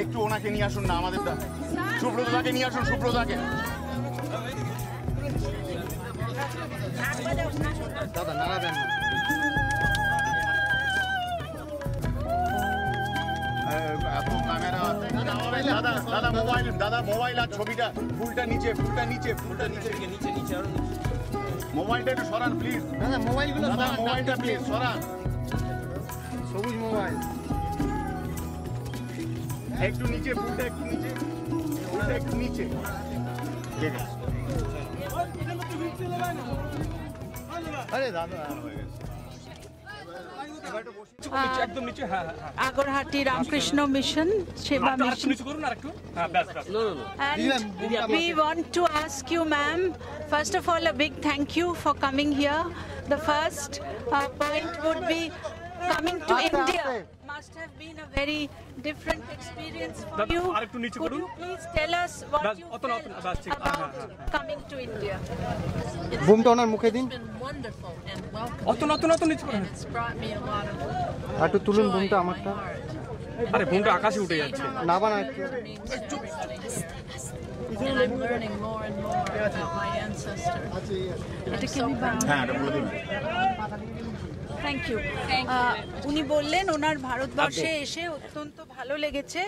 একটু ওনাকে নিয়ে আসুন না আমাদের দা- সুব্রতদাকে নিয়ে আসুন সুব্রতদাকে। দাদা নাড়াবেন দাদা দাদা দাদা মোবাইল দাদা মোবাইল আর ছবিটা ফুলটা নিচে ফুলটা নিচে ফুলটা নিচে। নিচে নিচে মোবাইলটা একটু সরান প্লিজ দাদা মোবাইলগুলো দাদা মোবাইলটা প্লিজ। সরান। একটু নিচে ফুলটা একটু নিচে ফুলটা একটু নিচে ঠিক আছে আরে দাদা একদম নিচে হ্যাঁ হ্যাঁ হ্যাঁ আগরহাটি রামকৃষ্ণ মিশন সেবা আরেকটু- আরেকটু মিশন নিচু করুন আরেকটু হ্যাঁ ব্যাস ব্যাস and we want to ask you ma'am first of all a big thank you for coming here the first uh, point would be coming to India Must have been a very different experience for দাদা, you could you please tell us what you felt হ্যাঁ, হ্যাঁ, about হ্যাঁ। coming to India মুখে been wonderful and welcoming. And it's brought me a lot of joy in my আমারটা heart. আরে ফোনটা আকাশে উঠে যাচ্ছে না বানা. And I'm learning more and more about my ancestors. Thank you uh, উনি বললেন ওনার ভারতবর্ষে এসে অত্যন্ত ভালো লেগেছে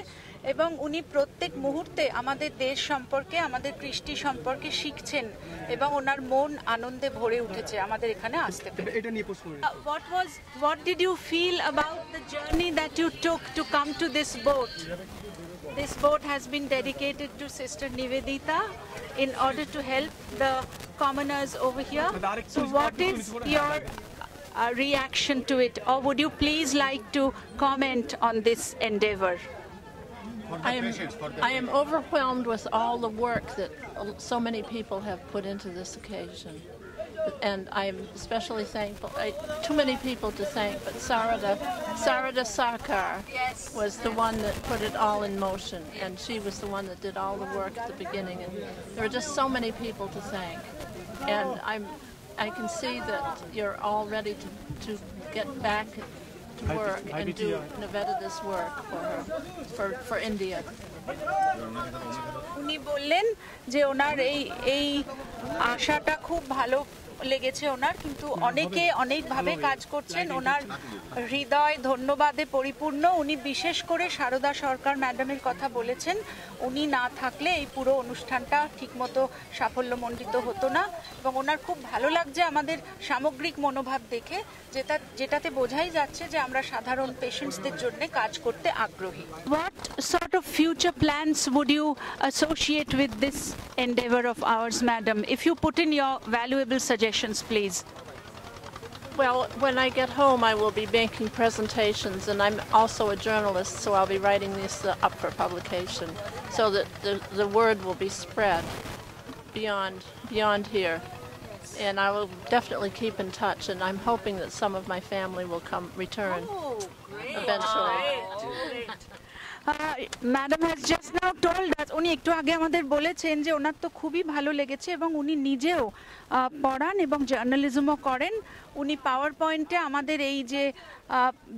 এবং উনি প্রত্যেক মুহূর্তে আমাদের দেশ সম্পর্কে আমাদের কৃষ্টি সম্পর্কে শিখছেন এবং ওনার মন আনন্দে ভরে উঠেছে আমাদের এখানে আসতে এটা what did you feel about journey that you took to come to this boat this boat dedicated to sister Nivedita in order to help the commoners over so what is your uh, reaction to it or would you please like to comment on this endeavor I am, I am overwhelmed with all the work that so many people have put into this occasion. And I'm especially thankful, I, too many people to thank, but Sarada, Sarada Sarkar was the one that put it all in motion. And she was the one that did all the work at the beginning. And there are just so many people to thank. And I'm, I can see that you're all ready to, to get back to work and do Nivedita's work for her, for, for India. উনি বললেন যে ওনার এই এই আশাটা খুব ভালো লেগেছে ওনার কিন্তু অনেকে অনেকভাবে কাজ করছেন ওনার হৃদয় ধন্যবাদে পরিপূর্ণ। উনি বিশেষ করে সারদা সরকার ম্যাডামের কথা বলেছেন উনি না থাকলে এই পুরো অনুষ্ঠানটা ঠিকমতো সাফল্যমণ্ডিত হতো না। এবং ওনার খুব ভালো লাগছে আমাদের সামগ্রিক মনোভাব দেখে যেটা যেটাতে বোঝাই যাচ্ছে যে আমরা সাধারণ পেশেন্টসদের জন্য কাজ করতে আগ্রহী। What sort of future plans would you associate with this endeavor of ours, madam? If you put in your valuable suggestions, please. Well, when I get home, I will be making presentations, and I'm also a journalist, so I'll be writing this uh, up for publication, so that the, the word will be spread beyond beyond here. And I will definitely keep in touch, and I'm hoping that some of my family will come return eventually. Madam has just now told us উনি একটু আগে আমাদের বলেছেন যে ওনার তো খুবই ভালো লেগেছে এবং উনি নিজেও পড়ান এবং জার্নালিজমও করেন। উনি পাওয়ার পয়েন্টে আমাদের এই যে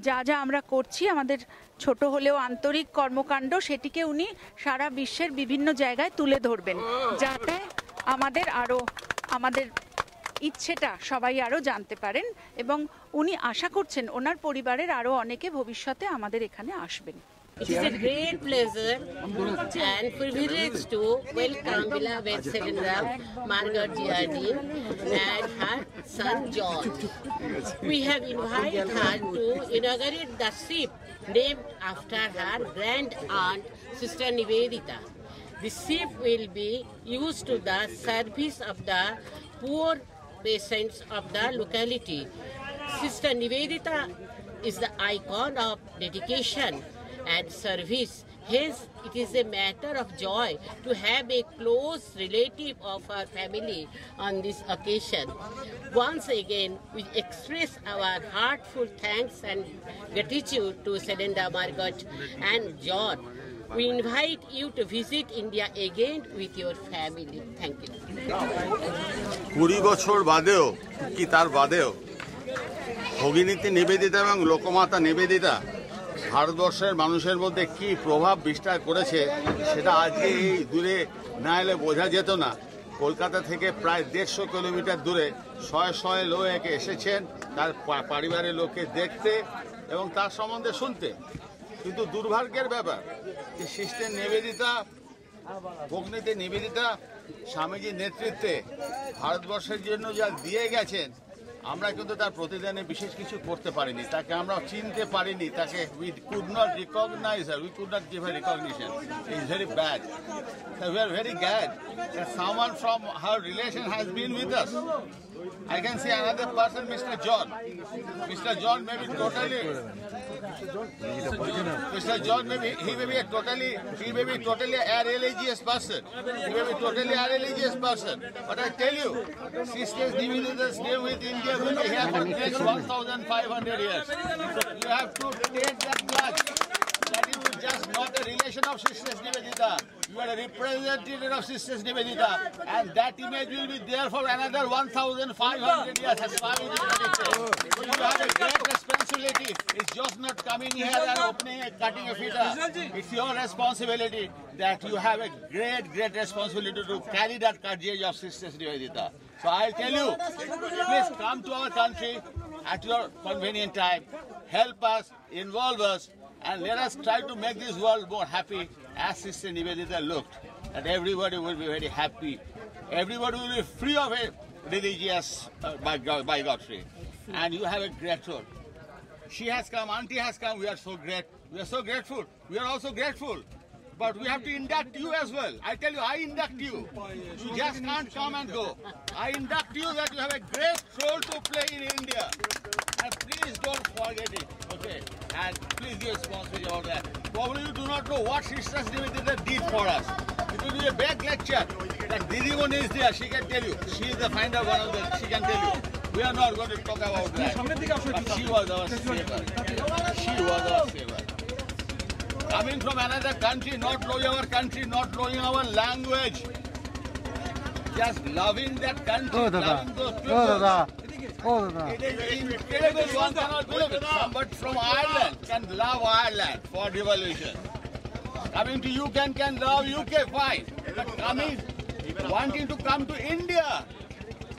যা যা আমরা করছি, আমাদের ছোট হলেও আন্তরিক কর্মকাণ্ড, সেটিকে উনি সারা বিশ্বের বিভিন্ন জায়গায় তুলে ধরবেন। যাতে আমাদের আরও আমাদের ইচ্ছেটা সবাই আরও জানতে পারেন এবং উনি আশা করছেন ওনার পরিবারের আরও অনেকে ভবিষ্যতে আমাদের এখানে আসবেন। It is a great pleasure and privilege to welcome beloved Selindra Margaret Giardin and her son John. We have invited her to inaugurate the ship named after her grand aunt, Sister Nivedita. The ship will be used to the service of the poor patients of the locality. Sister Nivedita is the icon of dedication and service. Hence, it is a matter of joy to have a close relative of our family on this occasion. Once again, we express our heartfelt thanks and gratitude to Selenda Margot and John. We invite you to visit India again with your family. Thank you. কুড়ি বছর বাদেও কি তার বাদেও ভগিনীতি নিবেদিতা এবং লোকমাতা নিবেদিতা ভারতবর্ষের মানুষের মধ্যে কি প্রভাব বিস্তার করেছে, সেটা আজকে এই দূরে না এলে বোঝা যেত না। কলকাতা থেকে প্রায় দেড়শো কিলোমিটার দূরে শয়ে শয়ে লোক এসেছেন, তার পরিবারের লোককে দেখতে এবং তার সম্বন্ধে শুনতে। কিন্তু দুর্ভাগ্যের ব্যাপার, যে সিস্টের নিবেদিতা ভগ্নীতে নিবেদিতা, স্বামীজির নেতৃত্বে ভারতবর্ষের জন্য যা দিয়ে গেছেন আমরা কিন্তু তার প্রতিদানে বিশেষ কিছু করতে পারিনি। তাকে আমরা চিনতে পারিনি। তাকে we could not recognise we could not give a recognition is very bad we are very glad someone from her relation has been with us I can see another person, Mr. John. Mr. John may be totally Mr. John may be, he may be a totally, he may be totally a religious person. He may be totally a religious person. But I tell you, sisters Nivedita's stay with India will be here for next 1,500 years. You have to take that pledge. Just not a relation of sisters Nivedita. You are a representative of sisters Nivedita. And that image will be there for another 1,500 years as far as predicted. You have a great responsibility. It's just not coming here and opening and cutting a feeder. It's your responsibility that you have a great, great responsibility to carry that courage of sisters Nivedita. So I'll tell you, please come to our country at your convenient time. Help us, involve us, And let us try to make this world more happy as Sister Nivedita looked. And everybody will be very happy. Everybody will be free of a religious uh, Godfrey. And you have a great role. She has come, Auntie has come. We are so great. We are so grateful. We are also grateful. But we have to induct you as well. I tell you, I induct you. You just can't come and go. I induct you that you have a great role to play in India. And please don't forget it. Okay? And please be responsible about that. Probably you do not know what Sisters Nivedita did for us. It will be a big lecture. That Didi is there, she can tell you. She is the finder one of them. She can tell you. We are not going to talk about that. But she was our saver. She was our saver. Coming from another country, not knowing our country, not knowing our language. Just loving that country, oh, loving those oh, people. It is incredible, one cannot believe it. Somebody from Ireland can love Ireland for revolution. Coming to UK can love UK, fine. But coming, wanting to come to India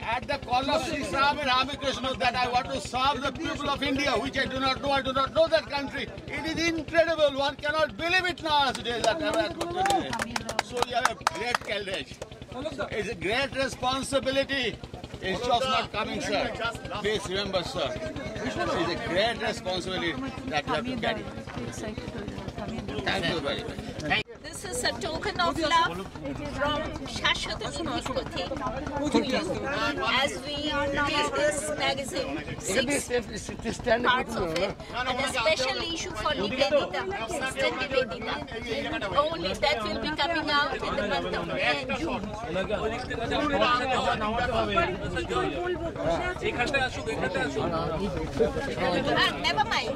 at the call of Sri Ram and Ramakrishna that I want to serve the people of India, which I do not know, I do not know that country. It is incredible, one cannot believe it nowadays. That so you have a great courage. It's a great responsibility. It's just not coming, sir. Please remember, sir. It's a great responsibility that you have to carry. Thank you very much. This is a token of love from Shashwat Nikothi as we release this magazine, six parts of it, and a special issue for Nivedita, Sister Nivedita. Only that will be coming out in the month of June. Ah, never mind.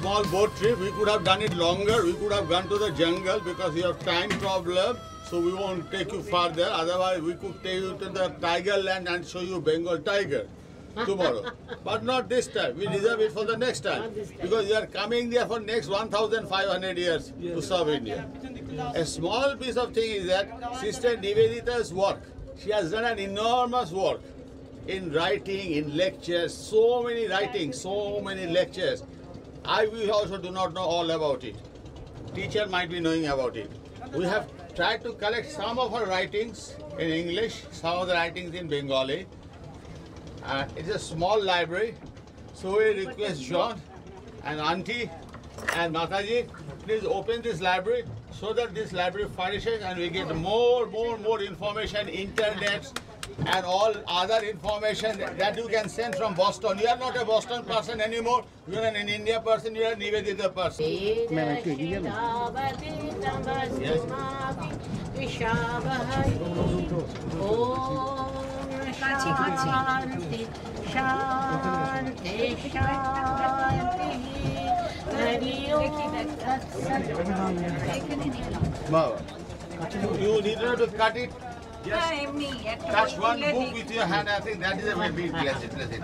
Small boat trip. We could have done it longer. We could have gone to the jungle because we have time problem. So we won't take you further. Otherwise, we could take you to the tiger land and show you Bengal tiger tomorrow. but not this time. We reserve it for the next time. Because you are coming there for next 1,500 years to serve India. A small piece of thing is that Sister Nivedita's work. She has done an enormous work in writing, in lectures, so many writings, so many lectures. I we also do not know all about it. Teacher might be knowing about it. We have tried to collect some of her writings in English, some of the writings in Bengali. Uh, it's a small library, so we request John and Auntie and Mataji, please open this library so that this library furnishes and we get more, more, more information, internet, and all other information that you can send from Boston. You are not a Boston person anymore. You are an India person. You are a Nivedita person. Yes. You need not to cut it. Just touch one book with your hand. I think that is a very big blessing. blessing.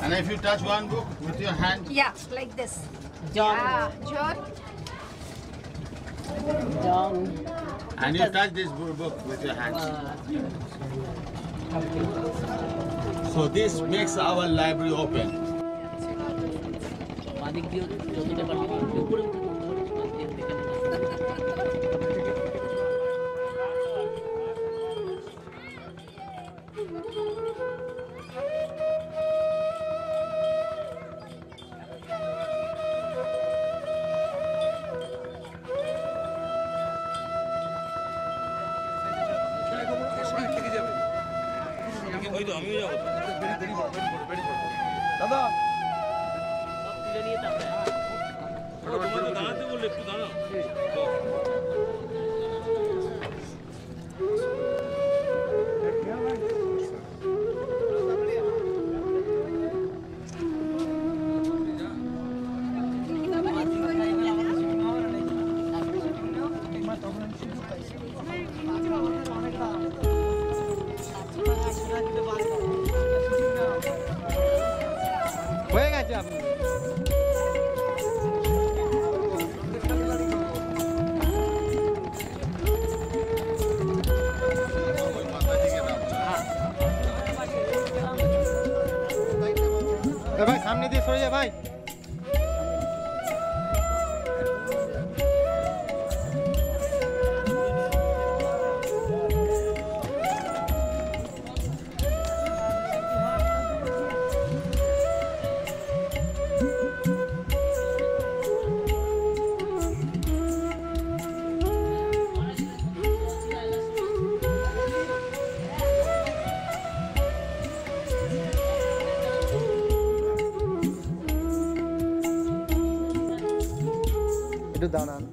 And if you touch one book with your hand, Yeah, like this. John. Ah, John. John. and you touch this book with your hands. So this makes our library open. সব তুলে নিয়ে তারপরে হয়ে এ ভাই সামনে দিয়ে সরে যা ভাই একটু দাঁড়ান